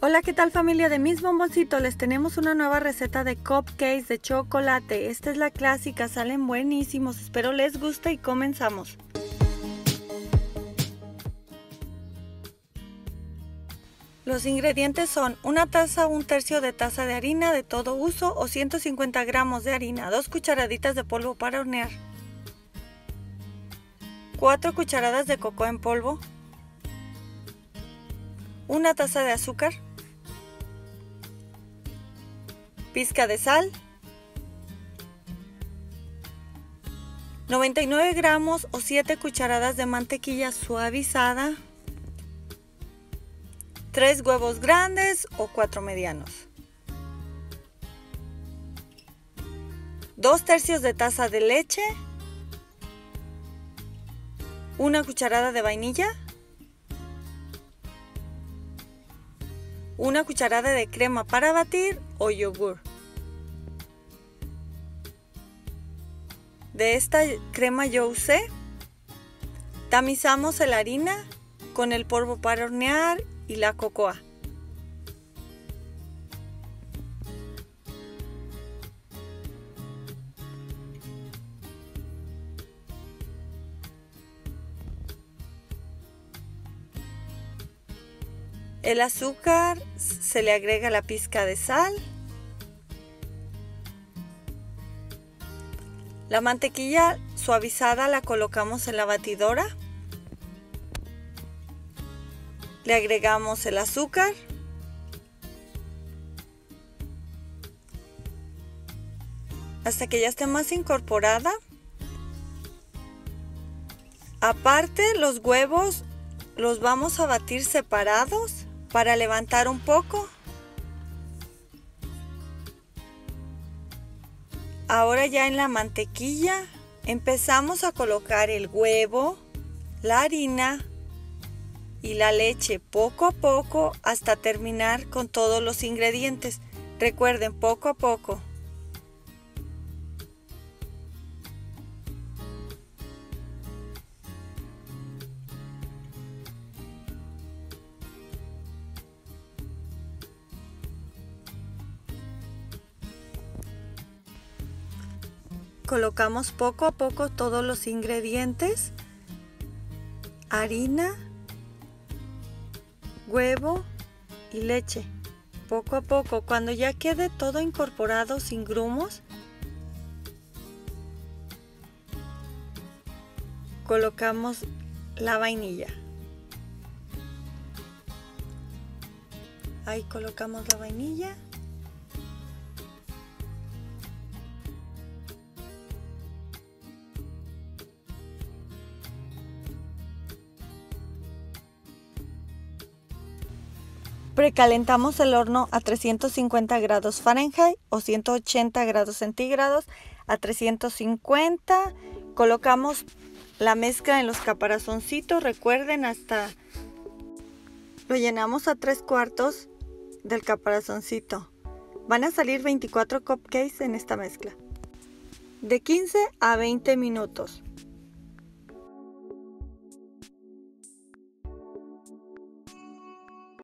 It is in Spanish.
Hola, ¿qué tal familia de Mis Bomboncitos? Les tenemos una nueva receta de cupcakes de chocolate. Esta es la clásica, salen buenísimos. Espero les guste y comenzamos. Los ingredientes son una taza un tercio de taza de harina de todo uso o 150 gramos de harina, dos cucharaditas de polvo para hornear, 4 cucharadas de coco en polvo, una taza de azúcar, pizca de sal, 99 gramos o 7 cucharadas de mantequilla suavizada, 3 huevos grandes o 4 medianos, 2 tercios de taza de leche, una cucharada de vainilla, una cucharada de crema para batir o yogur. De esta crema yo usé, tamizamos la harina con el polvo para hornear y la cocoa. El azúcar se le agrega la pizca de sal. La mantequilla suavizada la colocamos en la batidora. Le agregamos el azúcar. Hasta que ya esté más incorporada. Aparte los huevos los vamos a batir separados para levantar un poco. Ahora ya en la mantequilla empezamos a colocar el huevo, la harina y la leche poco a poco hasta terminar con todos los ingredientes. Recuerden, poco a poco. Colocamos poco a poco todos los ingredientes, harina, huevo y leche. Poco a poco, cuando ya quede todo incorporado sin grumos, colocamos la vainilla. Ahí colocamos la vainilla. Precalentamos el horno a 350 grados Fahrenheit o 180 grados centígrados a 350. Colocamos la mezcla en los caparazoncitos, recuerden hasta lo llenamos a tres cuartos del caparazoncito. Van a salir 24 cupcakes en esta mezcla. De 15 a 20 minutos.